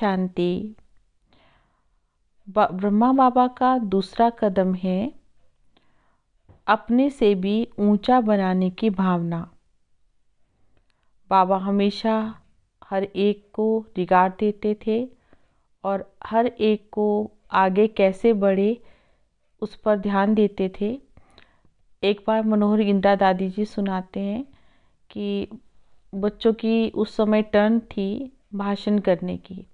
शांति। ब्रह्मा बाबा का दूसरा कदम है अपने से भी ऊँचा बनाने की भावना। बाबा हमेशा हर एक को रिगार्ड देते थे और हर एक को आगे कैसे बढ़े उस पर ध्यान देते थे। एक बार मनोहर इंदिरा दादी जी सुनाते हैं कि बच्चों की उस समय टर्न थी भाषण करने की।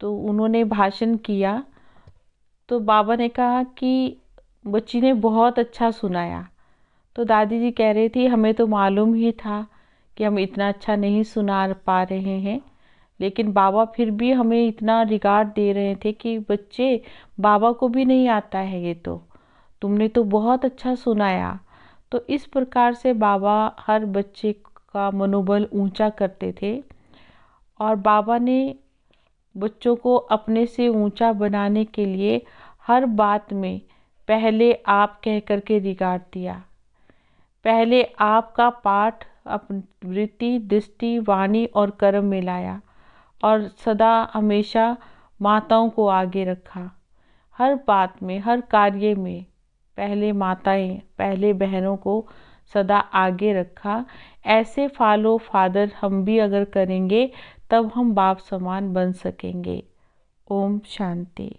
तो उन्होंने भाषण किया। तो बाबा ने कहा कि बच्ची ने बहुत अच्छा सुनाया। तो दादी जी कह रही थी, हमें तो मालूम ही था कि हम इतना अच्छा नहीं सुना पा रहे हैं। लेकिन बाबा फिर भी हमें इतना रिगार्ड दे रहे थे कि बच्चे, बाबा को भी नहीं आता है ये तो। तुमने तो बहुत अच्छा सुनाया। तो इस प्रकार से बाबा हर बच्चे का मनोबल ऊँचा करते थे। और बाबा ने बच्चों को अपने से ऊँचा बनाने के लिए हर बात में पहले आप कह कर के रिगार्ड दिया। पहले आपका पाठ अपनी वृत्ति, दृष्टि, वाणी और कर्म में लाया और सदा हमेशा माताओं को आगे रखा। हर बात में, हर कार्य में पहले माताएँ, पहले बहनों को सदा आगे रखा। ऐसे फॉलो फादर हम भी अगर करेंगे, तब हम बाप समान बन सकेंगे। ओम शांति।